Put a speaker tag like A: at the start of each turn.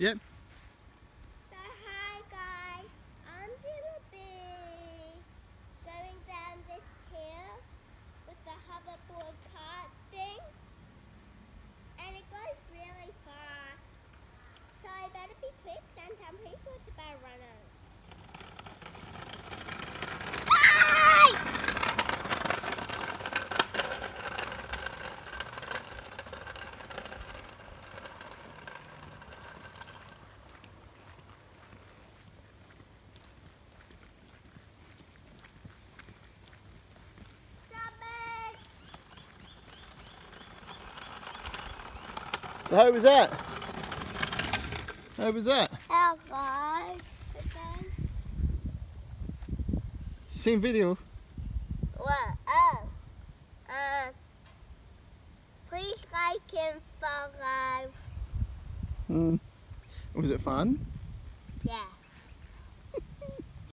A: Yep.
B: So
A: how was that? How was that?
B: Hello guys.
A: Same video.
B: What? Oh. Um. Please like and follow.
A: Hmm. Was it fun?